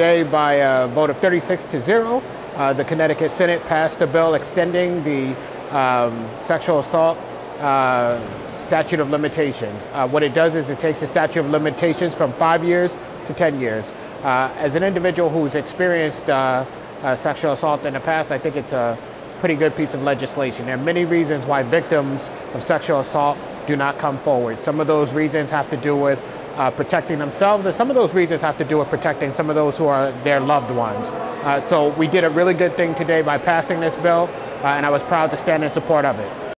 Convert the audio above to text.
today by a vote of 36 to 0. Uh, the Connecticut Senate passed a bill extending the um, sexual assault uh, statute of limitations. Uh, what it does is it takes the statute of limitations from five years to 10 years. Uh, as an individual who's experienced uh, uh, sexual assault in the past, I think it's a pretty good piece of legislation. There are many reasons why victims of sexual assault do not come forward. Some of those reasons have to do with uh, protecting themselves, and some of those reasons have to do with protecting some of those who are their loved ones. Uh, so we did a really good thing today by passing this bill, uh, and I was proud to stand in support of it.